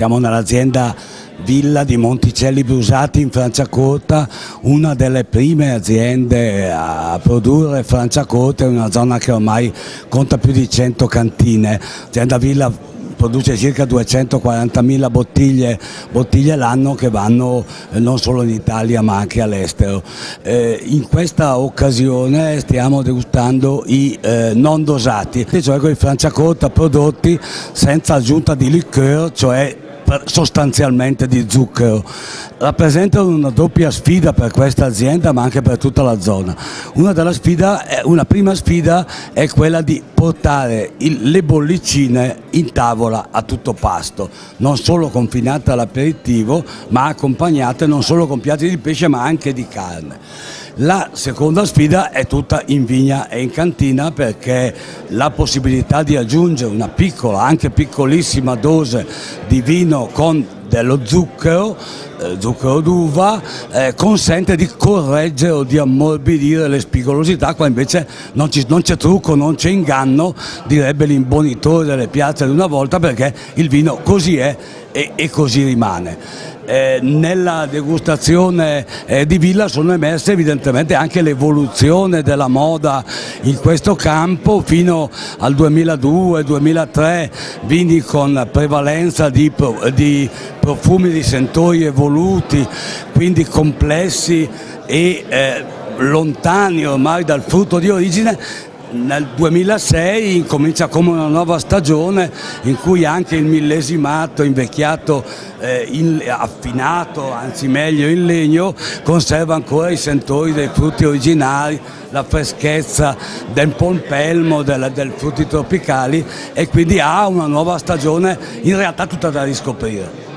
Siamo nell'azienda Villa di Monticelli Brusati in Franciacorta, una delle prime aziende a produrre Franciacorta in una zona che ormai conta più di 100 cantine. L'azienda Villa produce circa 240.000 bottiglie, bottiglie l'anno che vanno eh, non solo in Italia ma anche all'estero. Eh, in questa occasione stiamo degustando i eh, non dosati, cioè quei franciacorta prodotti senza aggiunta di liqueur, cioè sostanzialmente di zucchero. Rappresentano una doppia sfida per questa azienda ma anche per tutta la zona. Una, sfida, una prima sfida è quella di portare il, le bollicine in tavola a tutto pasto, non solo confinate all'aperitivo ma accompagnate non solo con piatti di pesce ma anche di carne. La seconda sfida è tutta in vigna e in cantina perché la possibilità di aggiungere una piccola, anche piccolissima dose di vino con dello zucchero, eh, zucchero d'uva, eh, consente di correggere o di ammorbidire le spigolosità, qua invece non, c'è trucco, non c'è inganno, direbbe l'imbonitore delle piazze di una volta perché il vino così è e, e così rimane. Eh, nella degustazione eh, di Villa sono emerse evidentemente anche l'evoluzione della moda in questo campo fino al 2002-2003 vini con prevalenza di, di profumi di sentori evoluti, quindi complessi e eh, lontani ormai dal frutto di origine nel 2006 incomincia come una nuova stagione in cui anche il millesimato invecchiato, eh, in, affinato, anzi meglio in legno, conserva ancora i sentori dei frutti originali, la freschezza del pompelmo, dei frutti tropicali e quindi ha una nuova stagione in realtà tutta da riscoprire.